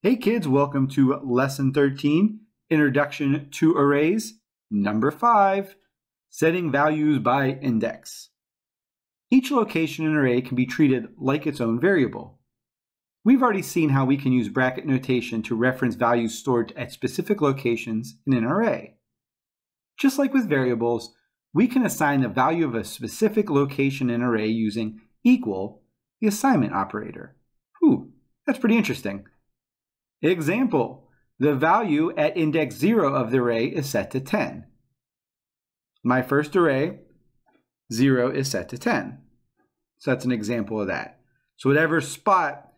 Hey kids, welcome to Lesson 13, Introduction to Arrays, number 5, Setting Values by Index. Each location in an array can be treated like its own variable. We've already seen how we can use bracket notation to reference values stored at specific locations in an array. Just like with variables, we can assign the value of a specific location in an array using equal, the assignment operator. Whew, that's pretty interesting. Example, the value at index 0 of the array is set to 10. My first array, 0 is set to 10. So that's an example of that. So whatever spot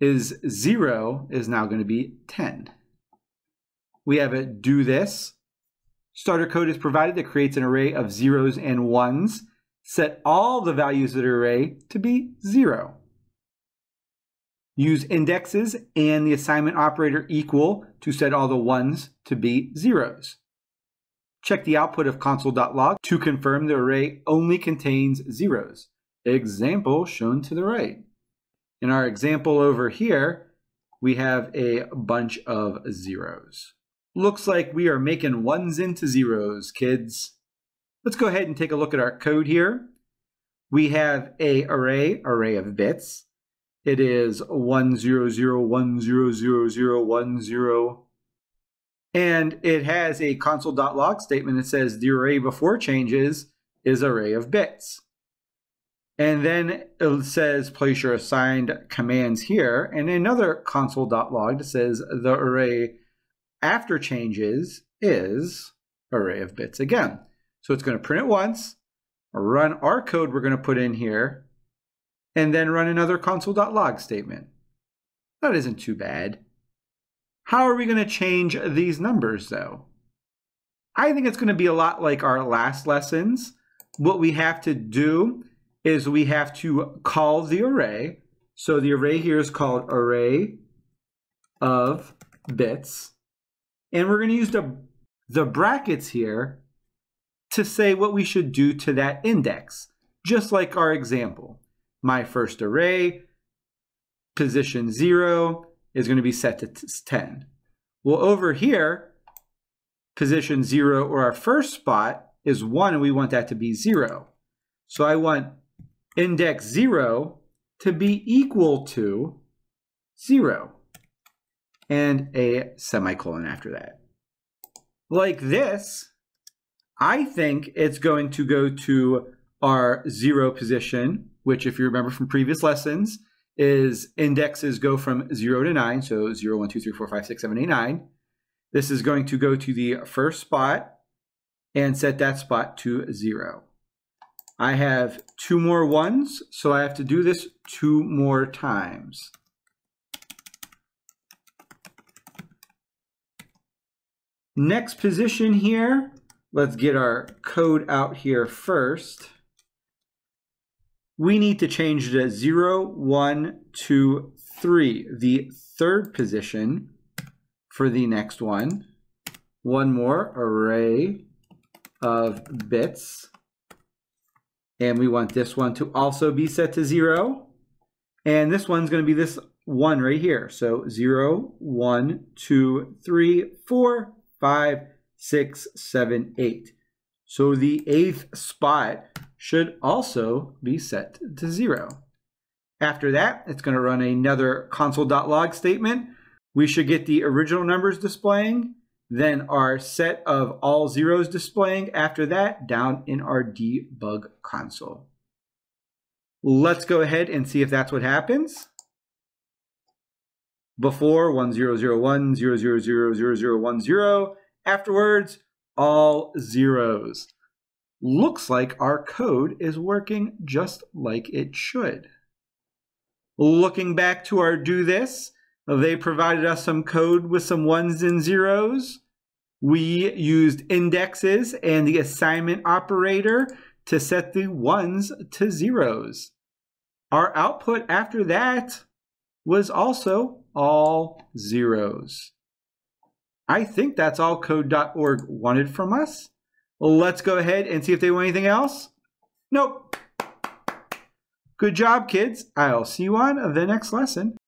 is 0 is now going to be 10. We have a do this. Starter code is provided that creates an array of zeros and ones. Set all the values of the array to be 0. Use indexes and the assignment operator equal to set all the ones to be zeros. Check the output of console.log to confirm the array only contains zeros. Example shown to the right. In our example over here, we have a bunch of zeros. Looks like we are making ones into zeros, kids. Let's go ahead and take a look at our code here. We have a array, array of bits. It is 100100010. And it has a console.log statement that says the array before changes is array of bits. And then it says place your assigned commands here. And another console.log that says the array after changes is array of bits again. So it's going to print it once, run our code we're going to put in here, and then run another console.log statement. That isn't too bad. How are we going to change these numbers though? I think it's going to be a lot like our last lessons. What we have to do is we have to call the array. So the array here is called array of bits. And we're going to use the, the brackets here to say what we should do to that index, just like our example my first array, position 0 is going to be set to 10. Well, over here, position 0 or our first spot is 1 and we want that to be 0. So I want index 0 to be equal to 0 and a semicolon after that. Like this, I think it's going to go to our 0 position which if you remember from previous lessons, is indexes go from 0 to 9, so 0, 1, 2, 3, 4, 5, 6, 7, 8, 9. This is going to go to the first spot and set that spot to 0. I have two more ones, so I have to do this two more times. Next position here, let's get our code out here first we need to change to 0, 1, 2, 3, the third position for the next one. One more array of bits. And we want this one to also be set to 0. And this one's going to be this 1 right here. So 0, 1, 2, 3, 4, 5, 6, 7, 8. So the eighth spot should also be set to zero. After that, it's going to run another console.log statement. We should get the original numbers displaying, then our set of all zeros displaying after that down in our debug console. Let's go ahead and see if that's what happens. Before 1001, 0000010. Afterwards, all zeros looks like our code is working just like it should. Looking back to our do this, they provided us some code with some ones and zeros. We used indexes and the assignment operator to set the ones to zeros. Our output after that was also all zeros. I think that's all code.org wanted from us. Let's go ahead and see if they want anything else. Nope. Good job, kids. I'll see you on the next lesson.